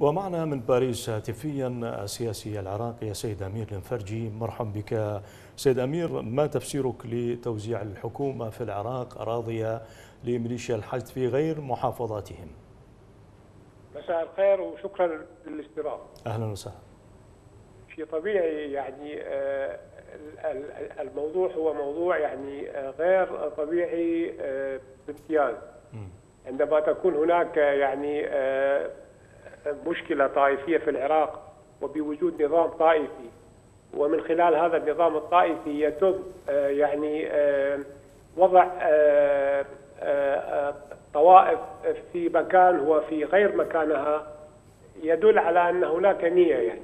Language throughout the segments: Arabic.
ومعنا من باريس هاتفيا السياسي العراقي سيد أمير الانفرجي مرحبا بك سيد أمير. ما تفسيرك لتوزيع الحكومة في العراق أراضي لميليشيا الحشد في غير محافظاتهم؟ مساء الخير وشكرا للاستضافة. أهلا وسهلا. شيء طبيعي يعني آه، الموضوع هو موضوع يعني آه، غير طبيعي آه، بامتياز. عندما تكون هناك يعني مشكلة طائفية في العراق وبوجود نظام طائفي. ومن خلال هذا النظام الطائفي يتم يعني وضع طوائف في مكان هو في غير مكانها يدل على أن هناك نية يعني.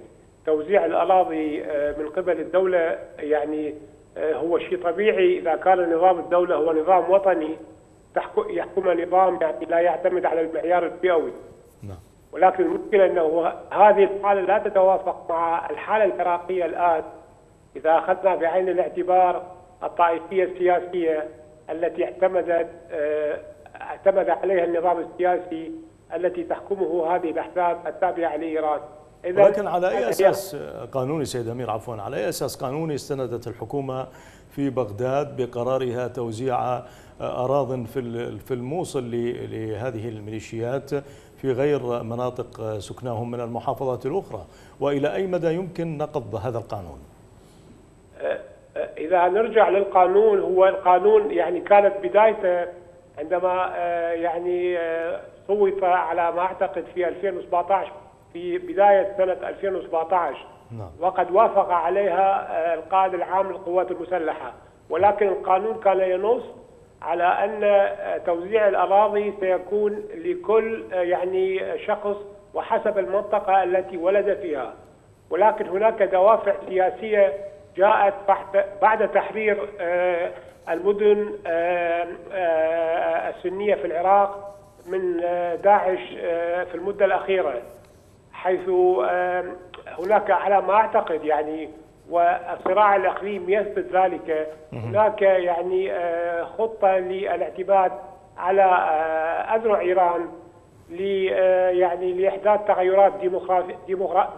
توزيع الأراضي من قبل الدولة يعني هو شيء طبيعي. إذا كان نظام الدولة هو نظام وطني يحكم نظام يعني لا يعتمد على المعيار البيئوي. نعم. ولكن المشكلة إنه هذه الحالة لا تتوافق مع الحالة العراقية الآن. إذا أخذنا بعين الاعتبار الطائفية السياسية التي اعتمدت اعتمد عليها النظام السياسي التي تحكمه هذه الأحزاب التابعه لإيران. ولكن على أي أساس قانوني سيد أمير عفوا على أي أساس قانوني استندت الحكومة في بغداد بقرارها توزيع اراض في في الموصل لهذه الميليشيات في غير مناطق سكناهم من المحافظات الأخرى وإلى أي مدى يمكن نقض هذا القانون؟ إذا نرجع للقانون هو القانون يعني كانت بدايته عندما آه، يعني آه، صوت على ما أعتقد في 2017 في بداية سنة 2017 نعم. وقد وافق عليها آه، القائد العام للقوات المسلحة ولكن القانون كان ينص على أن توزيع الأراضي سيكون لكل يعني شخص وحسب المنطقة التي ولد فيها. ولكن هناك دوافع سياسية جاءت بعد تحرير المدن السنية في العراق من داعش في المدة الأخيرة حيث هناك على ما أعتقد يعني والصراع الإقليم يثبت ذلك. هناك يعني خطة للاعتماد على أذرع إيران يعني لإحداث تغيرات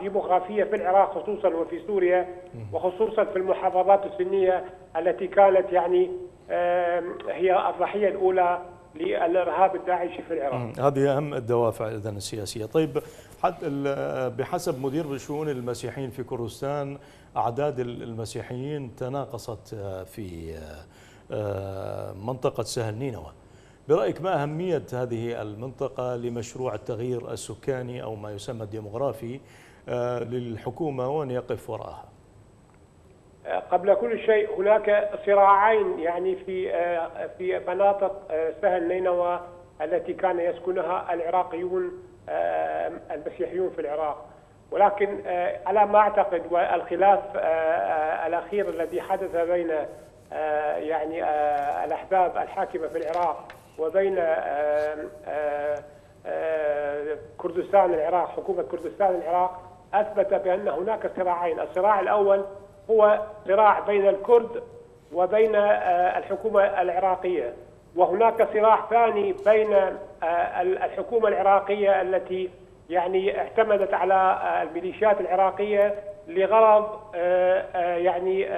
ديموغرافية في العراق خصوصا وفي سوريا وخصوصا في المحافظات السنية التي كانت يعني هي الضحية الأولى. للإرهاب الداعشي في العراق. هذه أهم الدوافع اذا السياسية، طيب بحسب مدير شؤون المسيحيين في كردستان أعداد المسيحيين تناقصت في منطقة سهل نينوى. برأيك ما أهمية هذه المنطقة لمشروع التغيير السكاني أو ما يسمى الديمغرافي للحكومة وأن يقف وراءها قبل كل شيء هناك صراعين يعني في في مناطق سهل نينوى التي كان يسكنها العراقيون المسيحيون في العراق. ولكن على ما أعتقد والخلاف الأخير الذي حدث بين يعني الاحزاب الحاكمة في العراق وبين كردستان العراق حكومة كردستان العراق أثبت بأن هناك صراعين، الصراع الأول هو صراع بين الكرد وبين الحكومة العراقية وهناك صراع ثاني بين الحكومة العراقية التي يعني اعتمدت على الميليشيات العراقية لغرض يعني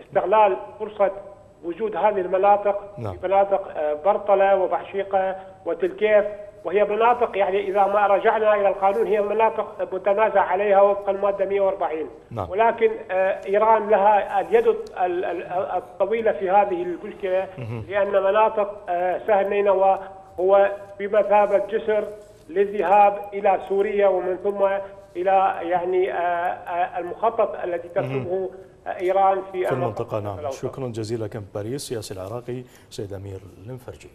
استغلال فرصة وجود هذه المناطق نعم. في مناطق برطله وبحشيقة وتلكيف وهي مناطق يعني إذا ما رجعنا إلى القانون هي مناطق متنازع عليها وفق المادة 140 نعم. ولكن إيران لها اليد الطويلة في هذه المشكلة لأن مناطق سهل نينوى هو بمثابة جسر للذهاب إلى سوريا ومن ثم إلى يعني المخطط الذي ترسمه إيران في, في المنطقة نعم. شكرا جزيلا كم باريس سياسي العراقي سيد أمير المفرجي